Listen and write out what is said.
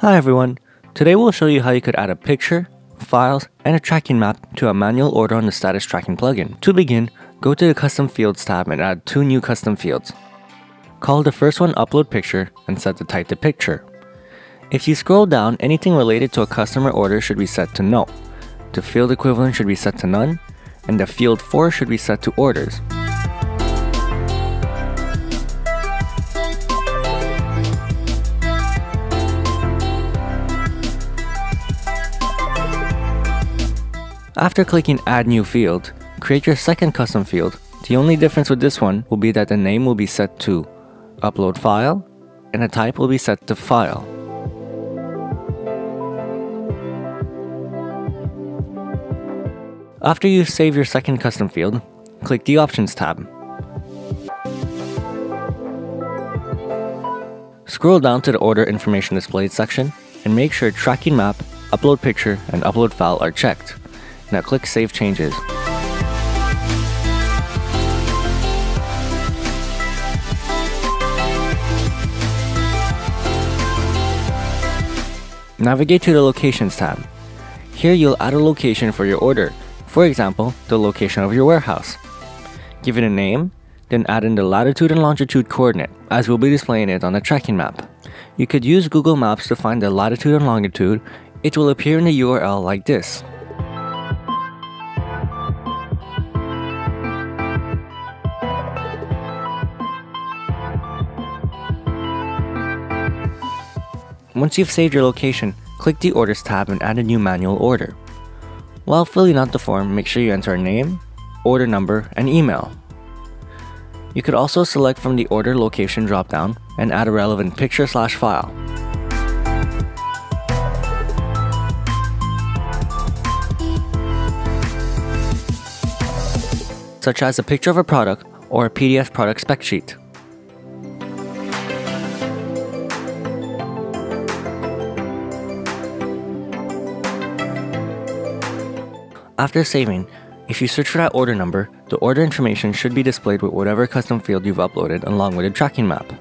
Hi everyone! Today we'll show you how you could add a picture, files, and a tracking map to a manual order on the status tracking plugin. To begin, go to the custom fields tab and add two new custom fields. Call the first one upload picture and set the type to picture. If you scroll down, anything related to a customer order should be set to no. The field equivalent should be set to none, and the field for should be set to orders. After clicking add new field, create your second custom field. The only difference with this one will be that the name will be set to upload file and the type will be set to file. After you save your second custom field, click the Options tab. Scroll down to the Order Information Displayed section and make sure Tracking Map, Upload Picture, and Upload File are checked. Now click Save Changes. Navigate to the Locations tab. Here you'll add a location for your order, for example, the location of your warehouse. Give it a name, then add in the latitude and longitude coordinate, as we'll be displaying it on the tracking map. You could use Google Maps to find the latitude and longitude. It will appear in the URL like this. Once you've saved your location, click the Orders tab and add a new manual order. While filling out the form, make sure you enter a name, order number, and email. You could also select from the order location dropdown and add a relevant picture slash file. such as a picture of a product or a PDF product spec sheet. After saving, if you search for that order number, the order information should be displayed with whatever custom field you've uploaded along with a tracking map.